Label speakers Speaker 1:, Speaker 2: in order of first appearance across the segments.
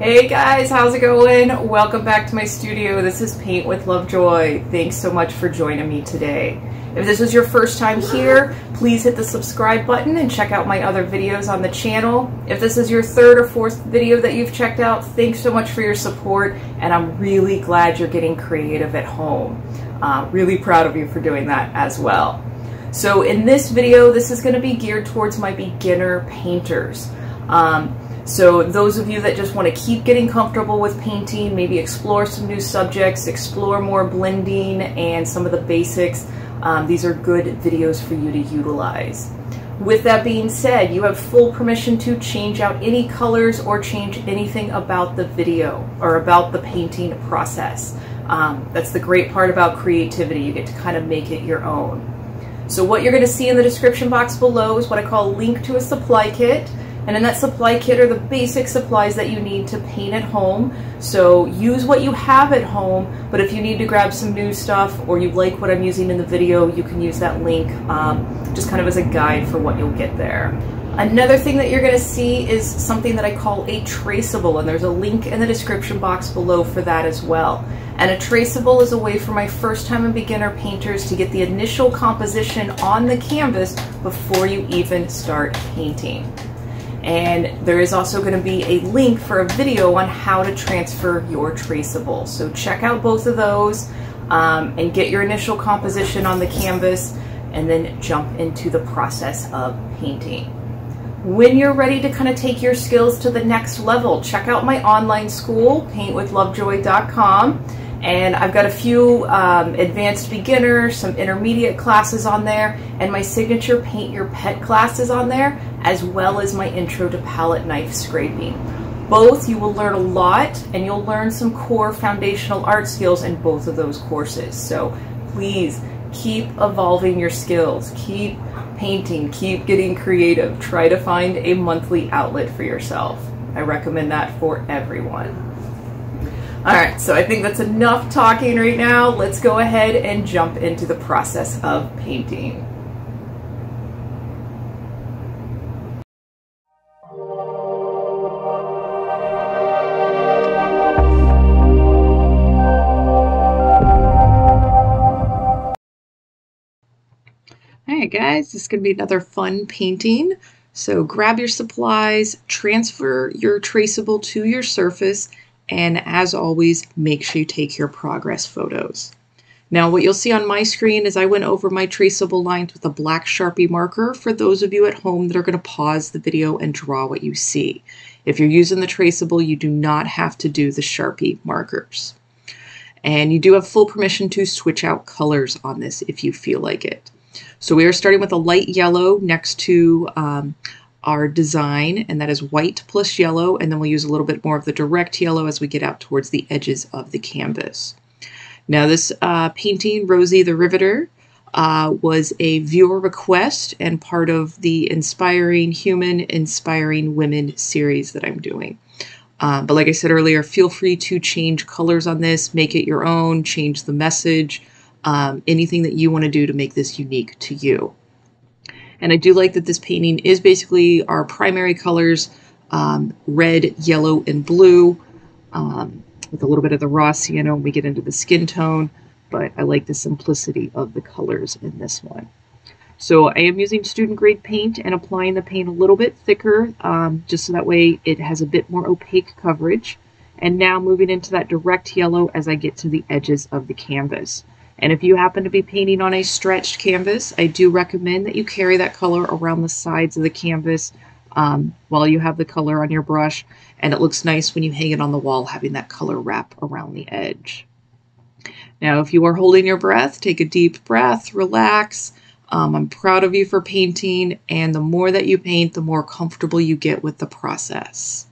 Speaker 1: Hey guys, how's it going? Welcome back to my studio. This is Paint with Lovejoy. Thanks so much for joining me today. If this is your first time here, please hit the subscribe button and check out my other videos on the channel. If this is your third or fourth video that you've checked out, thanks so much for your support and I'm really glad you're getting creative at home. Uh, really proud of you for doing that as well. So in this video, this is going to be geared towards my beginner painters. Um, so those of you that just want to keep getting comfortable with painting, maybe explore some new subjects, explore more blending and some of the basics, um, these are good videos for you to utilize. With that being said, you have full permission to change out any colors or change anything about the video or about the painting process. Um, that's the great part about creativity. You get to kind of make it your own. So what you're going to see in the description box below is what I call a link to a supply kit. And in that supply kit are the basic supplies that you need to paint at home. So use what you have at home, but if you need to grab some new stuff or you like what I'm using in the video, you can use that link um, just kind of as a guide for what you'll get there. Another thing that you're going to see is something that I call a traceable, and there's a link in the description box below for that as well. And a traceable is a way for my first time and beginner painters to get the initial composition on the canvas before you even start painting. And there is also going to be a link for a video on how to transfer your traceable. So check out both of those um, and get your initial composition on the canvas and then jump into the process of painting. When you're ready to kind of take your skills to the next level, check out my online school, paintwithlovejoy.com. And I've got a few um, advanced beginner, some intermediate classes on there, and my signature Paint Your Pet classes on there, as well as my intro to palette knife scraping. Both you will learn a lot and you'll learn some core foundational art skills in both of those courses. So please keep evolving your skills, keep painting, keep getting creative, try to find a monthly outlet for yourself. I recommend that for everyone. All right, so I think that's enough talking right now. Let's go ahead and jump into the process of painting. All right, guys, this is going to be another fun painting. So grab your supplies, transfer your traceable to your surface, and as always, make sure you take your progress photos. Now what you'll see on my screen is I went over my traceable lines with a black Sharpie marker for those of you at home that are going to pause the video and draw what you see. If you're using the traceable, you do not have to do the Sharpie markers. And you do have full permission to switch out colors on this if you feel like it. So we are starting with a light yellow next to um, our design, and that is white plus yellow, and then we'll use a little bit more of the direct yellow as we get out towards the edges of the canvas. Now this uh, painting, Rosie the Riveter, uh, was a viewer request and part of the Inspiring Human, Inspiring Women series that I'm doing. Um, but like I said earlier, feel free to change colors on this, make it your own, change the message, um, anything that you want to do to make this unique to you. And I do like that this painting is basically our primary colors, um, red, yellow, and blue, um, with a little bit of the raw sienna when we get into the skin tone, but I like the simplicity of the colors in this one. So I am using student grade paint and applying the paint a little bit thicker, um, just so that way it has a bit more opaque coverage. And now moving into that direct yellow as I get to the edges of the canvas. And if you happen to be painting on a stretched canvas, I do recommend that you carry that color around the sides of the canvas um, while you have the color on your brush. And it looks nice when you hang it on the wall, having that color wrap around the edge. Now, if you are holding your breath, take a deep breath, relax. Um, I'm proud of you for painting, and the more that you paint, the more comfortable you get with the process.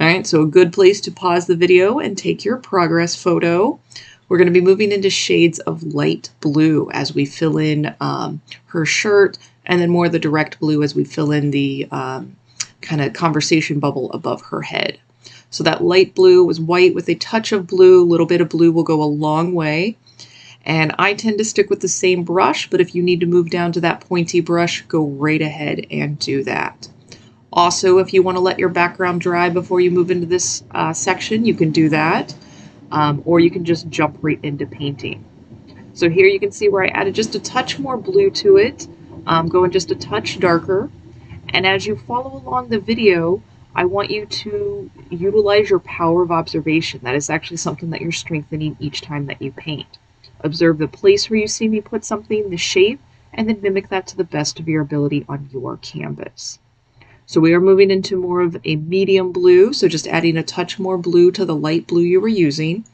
Speaker 1: All right, so a good place to pause the video and take your progress photo. We're going to be moving into shades of light blue as we fill in um, her shirt and then more of the direct blue as we fill in the um, kind of conversation bubble above her head. So that light blue was white with a touch of blue. A little bit of blue will go a long way. And I tend to stick with the same brush, but if you need to move down to that pointy brush, go right ahead and do that. Also, if you want to let your background dry before you move into this uh, section, you can do that. Um, or you can just jump right into painting. So here you can see where I added just a touch more blue to it, um, going just a touch darker. And as you follow along the video, I want you to utilize your power of observation. That is actually something that you're strengthening each time that you paint. Observe the place where you see me put something, the shape, and then mimic that to the best of your ability on your canvas. So we are moving into more of a medium blue, so just adding a touch more blue to the light blue you were using.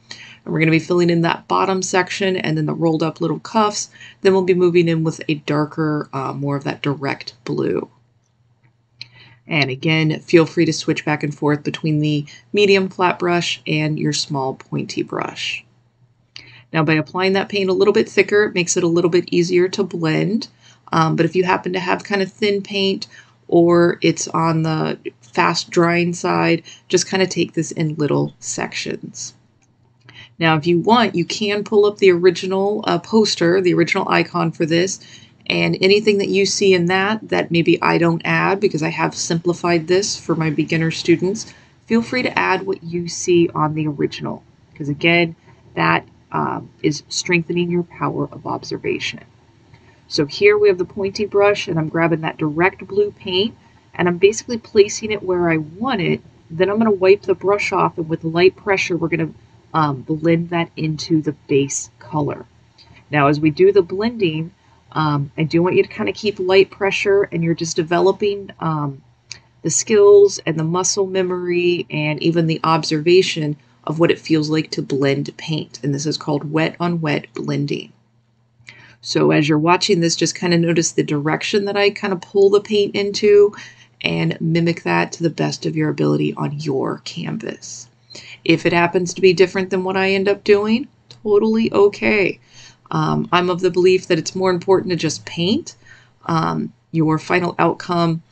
Speaker 1: And we're going to be filling in that bottom section and then the rolled up little cuffs. Then we'll be moving in with a darker, uh, more of that direct blue. And again, feel free to switch back and forth between the medium flat brush and your small pointy brush. Now by applying that paint a little bit thicker, it makes it a little bit easier to blend. Um, but if you happen to have kind of thin paint or it's on the fast drying side, just kind of take this in little sections. Now, if you want, you can pull up the original uh, poster, the original icon for this, and anything that you see in that that maybe I don't add because I have simplified this for my beginner students, feel free to add what you see on the original because again, that um, is strengthening your power of observation. So here we have the pointy brush and I'm grabbing that direct blue paint and I'm basically placing it where I want it. Then I'm going to wipe the brush off and with light pressure, we're going to um, blend that into the base color. Now, as we do the blending, um, I do want you to kind of keep light pressure and you're just developing um, the skills and the muscle memory and even the observation of what it feels like to blend paint. And this is called wet on wet blending. So as you're watching this, just kind of notice the direction that I kind of pull the paint into and mimic that to the best of your ability on your canvas. If it happens to be different than what I end up doing, totally okay. Um, I'm of the belief that it's more important to just paint. Um, your final outcome,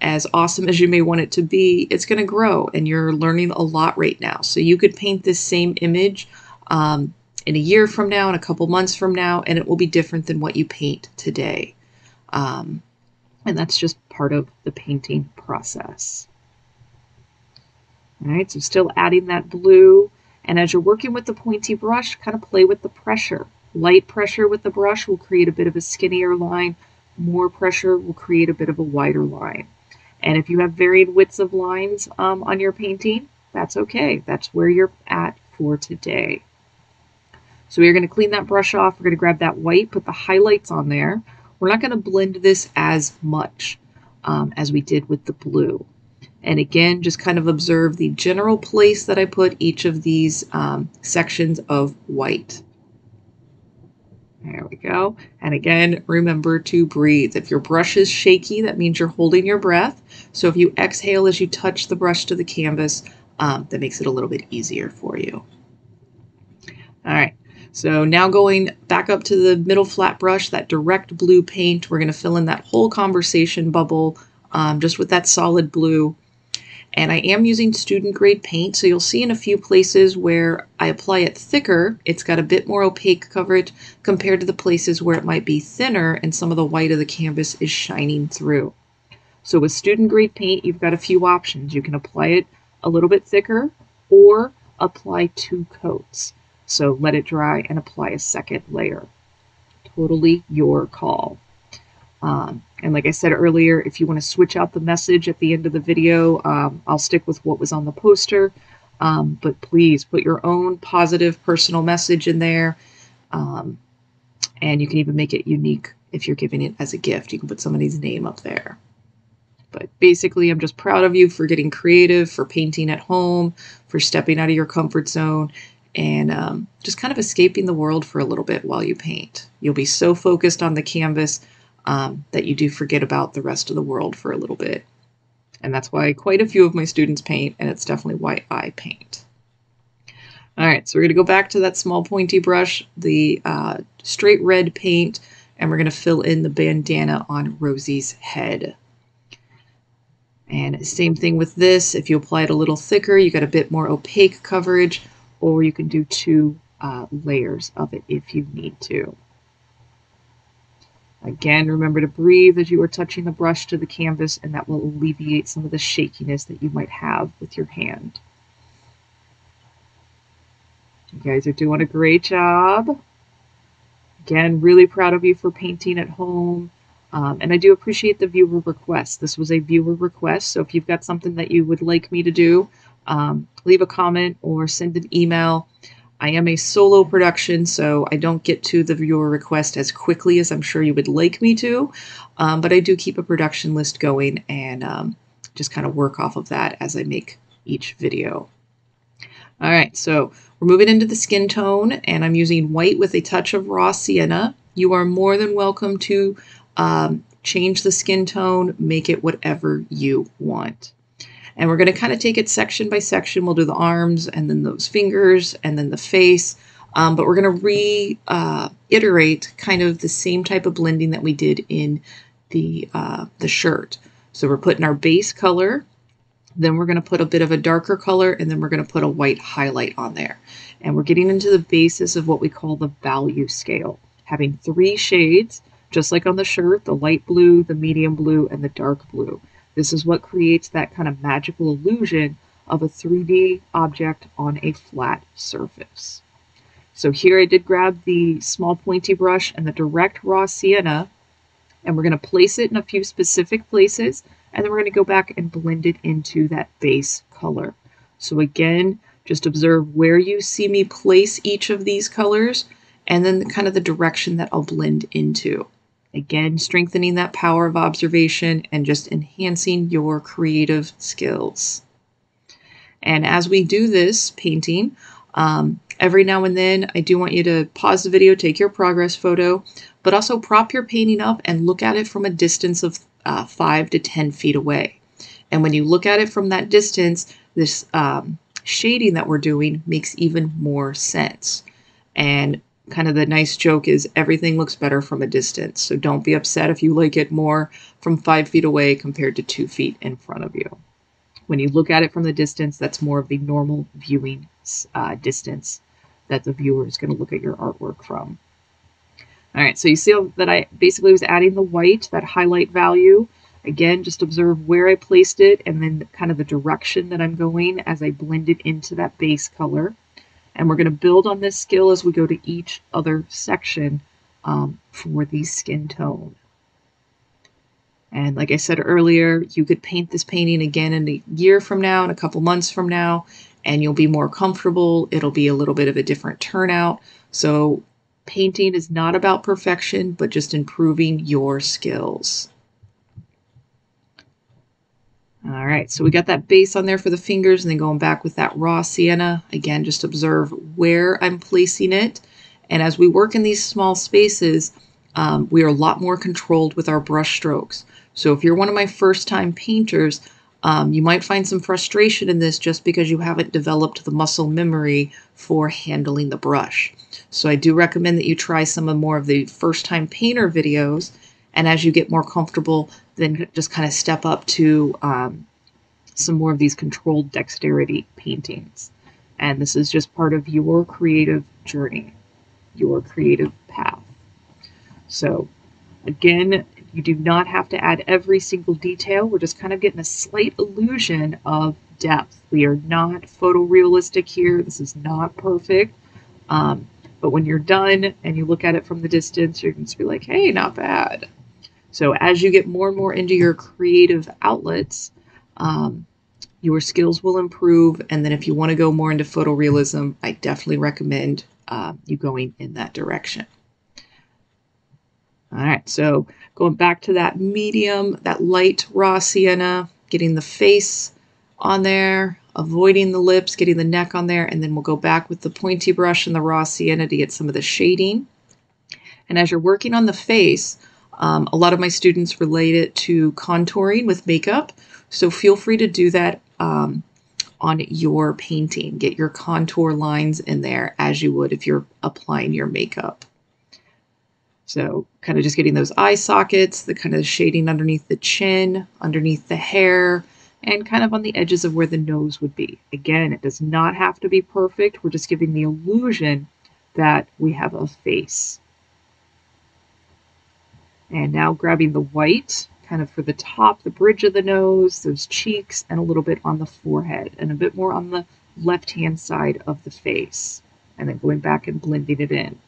Speaker 1: as awesome as you may want it to be, it's going to grow and you're learning a lot right now. So you could paint this same image um, in a year from now, in a couple months from now, and it will be different than what you paint today. Um, and that's just part of the painting process. All right, so still adding that blue. And as you're working with the pointy brush, kind of play with the pressure. Light pressure with the brush will create a bit of a skinnier line. More pressure will create a bit of a wider line. And if you have varied widths of lines um, on your painting, that's okay. That's where you're at for today. So we're going to clean that brush off. We're going to grab that white, put the highlights on there. We're not going to blend this as much um, as we did with the blue. And again, just kind of observe the general place that I put each of these um, sections of white. There we go. And again, remember to breathe. If your brush is shaky, that means you're holding your breath. So if you exhale as you touch the brush to the canvas, um, that makes it a little bit easier for you. All right. So now going back up to the middle flat brush, that direct blue paint, we're going to fill in that whole conversation bubble um, just with that solid blue. And I am using student grade paint, so you'll see in a few places where I apply it thicker, it's got a bit more opaque coverage compared to the places where it might be thinner and some of the white of the canvas is shining through. So with student grade paint, you've got a few options. You can apply it a little bit thicker or apply two coats. So let it dry and apply a second layer. Totally your call. Um, and like I said earlier, if you want to switch out the message at the end of the video, um, I'll stick with what was on the poster. Um, but please put your own positive personal message in there. Um, and you can even make it unique if you're giving it as a gift. You can put somebody's name up there. But basically, I'm just proud of you for getting creative, for painting at home, for stepping out of your comfort zone, and um, just kind of escaping the world for a little bit while you paint. You'll be so focused on the canvas um, that you do forget about the rest of the world for a little bit. And that's why quite a few of my students paint, and it's definitely why I paint. All right, so we're going to go back to that small pointy brush, the uh, straight red paint, and we're going to fill in the bandana on Rosie's head. And same thing with this. If you apply it a little thicker, you got a bit more opaque coverage, or you can do two uh, layers of it if you need to. Again, remember to breathe as you are touching the brush to the canvas, and that will alleviate some of the shakiness that you might have with your hand. You guys are doing a great job. Again, really proud of you for painting at home. Um, and I do appreciate the viewer request. This was a viewer request, so if you've got something that you would like me to do, um, leave a comment or send an email. I am a solo production, so I don't get to the viewer request as quickly as I'm sure you would like me to, um, but I do keep a production list going and um, just kind of work off of that as I make each video. All right, so we're moving into the skin tone, and I'm using white with a touch of raw sienna. You are more than welcome to um, change the skin tone, make it whatever you want. And we're going to kind of take it section by section. We'll do the arms and then those fingers and then the face. Um, but we're going to reiterate uh, kind of the same type of blending that we did in the, uh, the shirt. So we're putting our base color, then we're going to put a bit of a darker color, and then we're going to put a white highlight on there. And we're getting into the basis of what we call the value scale, having three shades, just like on the shirt, the light blue, the medium blue, and the dark blue. This is what creates that kind of magical illusion of a 3D object on a flat surface. So here I did grab the small pointy brush and the direct raw sienna, and we're going to place it in a few specific places, and then we're going to go back and blend it into that base color. So again, just observe where you see me place each of these colors, and then the, kind of the direction that I'll blend into. Again, strengthening that power of observation and just enhancing your creative skills. And as we do this painting, um, every now and then I do want you to pause the video, take your progress photo, but also prop your painting up and look at it from a distance of uh, 5 to 10 feet away. And when you look at it from that distance, this um, shading that we're doing makes even more sense. And kind of the nice joke is everything looks better from a distance. So don't be upset if you like it more from five feet away compared to two feet in front of you. When you look at it from the distance, that's more of the normal viewing uh, distance that the viewer is going to look at your artwork from. All right, so you see that I basically was adding the white, that highlight value. Again, just observe where I placed it and then kind of the direction that I'm going as I blend it into that base color. And we're going to build on this skill as we go to each other section um, for the skin tone. And like I said earlier, you could paint this painting again in a year from now, in a couple months from now, and you'll be more comfortable. It'll be a little bit of a different turnout. So painting is not about perfection, but just improving your skills. All right, so we got that base on there for the fingers and then going back with that raw sienna. Again, just observe where I'm placing it. And as we work in these small spaces, um, we are a lot more controlled with our brush strokes. So if you're one of my first time painters, um, you might find some frustration in this just because you haven't developed the muscle memory for handling the brush. So I do recommend that you try some of more of the first time painter videos and as you get more comfortable, then just kind of step up to um, some more of these controlled dexterity paintings. And this is just part of your creative journey, your creative path. So again, you do not have to add every single detail. We're just kind of getting a slight illusion of depth. We are not photorealistic here. This is not perfect. Um, but when you're done and you look at it from the distance, you're going to be like, hey, not bad. So as you get more and more into your creative outlets, um, your skills will improve. And then if you want to go more into photorealism, I definitely recommend uh, you going in that direction. All right, so going back to that medium, that light raw sienna, getting the face on there, avoiding the lips, getting the neck on there, and then we'll go back with the pointy brush and the raw sienna to get some of the shading. And as you're working on the face, um, a lot of my students relate it to contouring with makeup, so feel free to do that um, on your painting. Get your contour lines in there as you would if you're applying your makeup. So kind of just getting those eye sockets, the kind of shading underneath the chin, underneath the hair, and kind of on the edges of where the nose would be. Again, it does not have to be perfect. We're just giving the illusion that we have a face. And now grabbing the white, kind of for the top, the bridge of the nose, those cheeks, and a little bit on the forehead, and a bit more on the left-hand side of the face. And then going back and blending it in.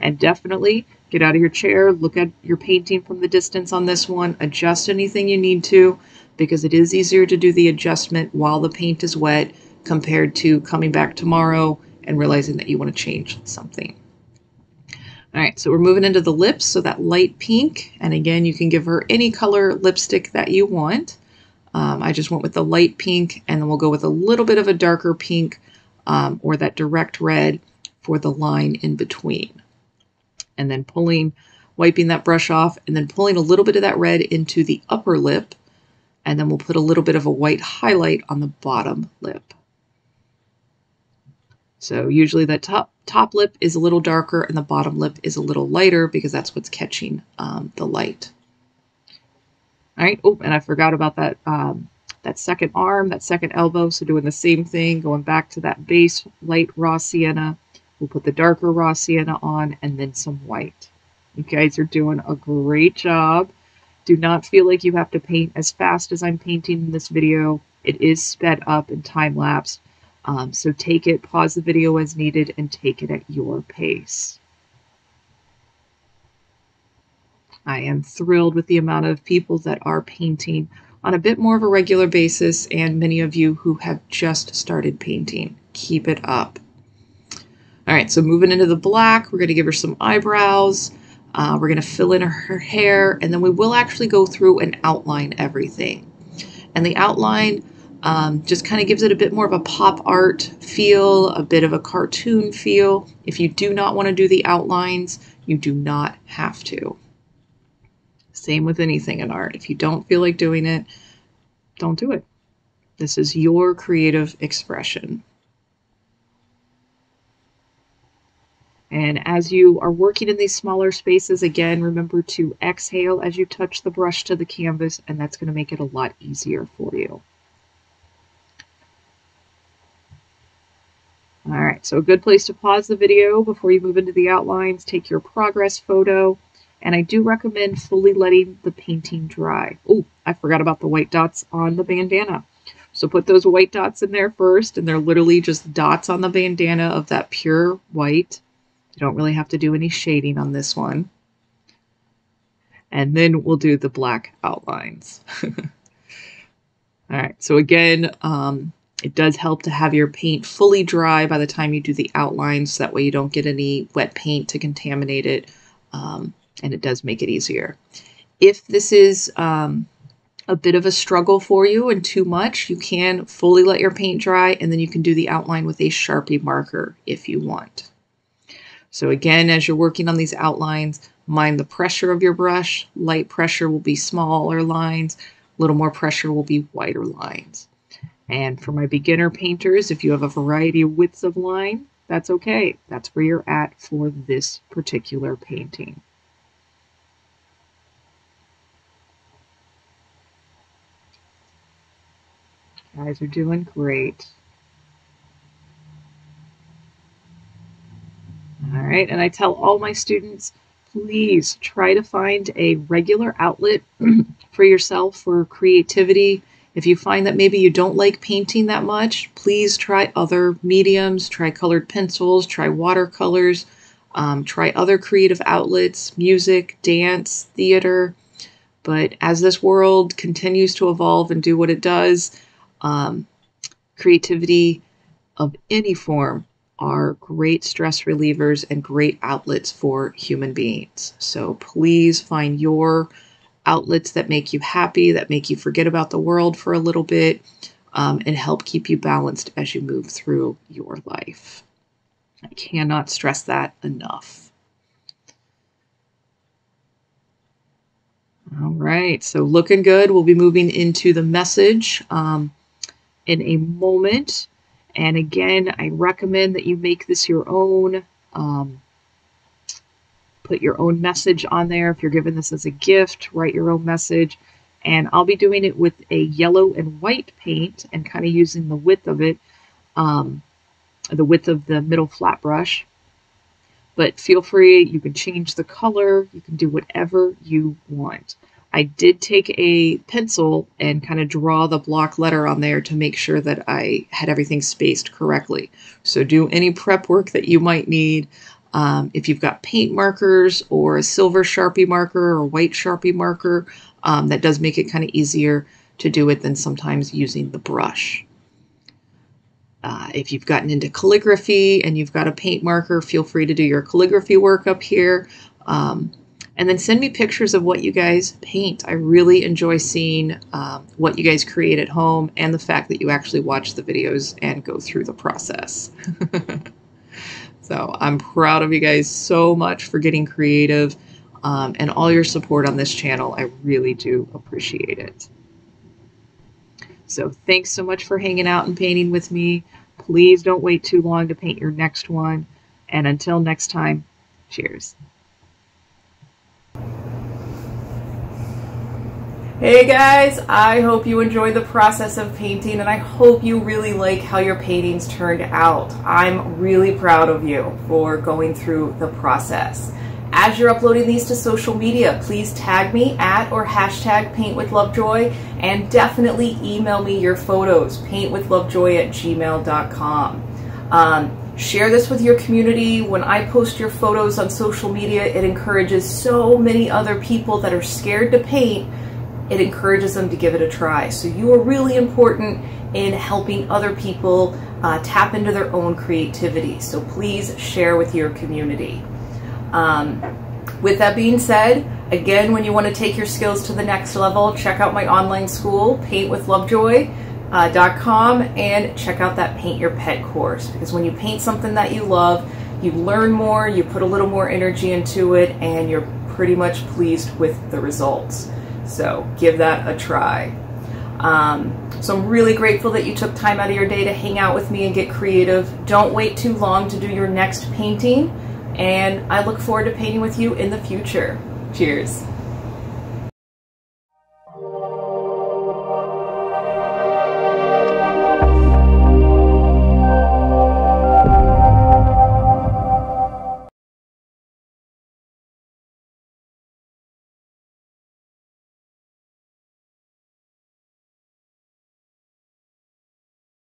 Speaker 1: And definitely get out of your chair, look at your painting from the distance on this one, adjust anything you need to, because it is easier to do the adjustment while the paint is wet compared to coming back tomorrow and realizing that you want to change something. All right, so we're moving into the lips, so that light pink. And again, you can give her any color lipstick that you want. Um, I just went with the light pink, and then we'll go with a little bit of a darker pink um, or that direct red for the line in between. And then pulling, wiping that brush off, and then pulling a little bit of that red into the upper lip. And then we'll put a little bit of a white highlight on the bottom lip. So usually that top, top lip is a little darker and the bottom lip is a little lighter because that's what's catching um, the light. All right, oh, and I forgot about that, um, that second arm, that second elbow. So doing the same thing, going back to that base light raw sienna. We'll put the darker raw sienna on and then some white. You guys are doing a great job. Do not feel like you have to paint as fast as I'm painting in this video. It is sped up and time lapsed um, so take it, pause the video as needed, and take it at your pace. I am thrilled with the amount of people that are painting on a bit more of a regular basis, and many of you who have just started painting. Keep it up. All right, so moving into the black, we're going to give her some eyebrows. Uh, we're going to fill in her hair, and then we will actually go through and outline everything. And the outline um, just kind of gives it a bit more of a pop art feel, a bit of a cartoon feel. If you do not want to do the outlines, you do not have to. Same with anything in art. If you don't feel like doing it, don't do it. This is your creative expression. And as you are working in these smaller spaces, again, remember to exhale as you touch the brush to the canvas, and that's going to make it a lot easier for you. All right, so a good place to pause the video before you move into the outlines, take your progress photo, and I do recommend fully letting the painting dry. Oh, I forgot about the white dots on the bandana. So put those white dots in there first, and they're literally just dots on the bandana of that pure white. You don't really have to do any shading on this one. And then we'll do the black outlines. All right, so again, um, it does help to have your paint fully dry by the time you do the outlines, so that way you don't get any wet paint to contaminate it, um, and it does make it easier. If this is um, a bit of a struggle for you and too much, you can fully let your paint dry, and then you can do the outline with a Sharpie marker if you want. So again, as you're working on these outlines, mind the pressure of your brush. Light pressure will be smaller lines, a little more pressure will be wider lines. And for my beginner painters, if you have a variety of widths of line, that's okay. That's where you're at for this particular painting. guys are doing great. All right, and I tell all my students, please try to find a regular outlet for yourself for creativity if you find that maybe you don't like painting that much, please try other mediums, try colored pencils, try watercolors, um, try other creative outlets, music, dance, theater. But as this world continues to evolve and do what it does, um, creativity of any form are great stress relievers and great outlets for human beings. So please find your outlets that make you happy, that make you forget about the world for a little bit, um, and help keep you balanced as you move through your life. I cannot stress that enough. All right, so looking good. We'll be moving into the message um, in a moment. And again, I recommend that you make this your own. Um, put your own message on there. If you're given this as a gift, write your own message. And I'll be doing it with a yellow and white paint and kind of using the width of it, um, the width of the middle flat brush. but feel free, you can change the color, you can do whatever you want. I did take a pencil and kind of draw the block letter on there to make sure that I had everything spaced correctly. So do any prep work that you might need. Um, if you've got paint markers or a silver Sharpie marker or white Sharpie marker, um, that does make it kind of easier to do it than sometimes using the brush. Uh, if you've gotten into calligraphy and you've got a paint marker, feel free to do your calligraphy work up here. Um, and then send me pictures of what you guys paint. I really enjoy seeing um, what you guys create at home and the fact that you actually watch the videos and go through the process. so I'm proud of you guys so much for getting creative um, and all your support on this channel. I really do appreciate it. So thanks so much for hanging out and painting with me. Please don't wait too long to paint your next one. And until next time, cheers. Hey guys, I hope you enjoyed the process of painting and I hope you really like how your paintings turned out. I'm really proud of you for going through the process. As you're uploading these to social media, please tag me at or hashtag paintwithlovejoy and definitely email me your photos, paintwithlovejoy at gmail.com. Um, share this with your community. When I post your photos on social media, it encourages so many other people that are scared to paint it encourages them to give it a try. So you are really important in helping other people uh, tap into their own creativity. So please share with your community. Um, with that being said, again, when you want to take your skills to the next level, check out my online school, paintwithlovejoy.com, uh, and check out that Paint Your Pet course. Because when you paint something that you love, you learn more, you put a little more energy into it, and you're pretty much pleased with the results. So give that a try. Um, so I'm really grateful that you took time out of your day to hang out with me and get creative. Don't wait too long to do your next painting. And I look forward to painting with you in the future. Cheers.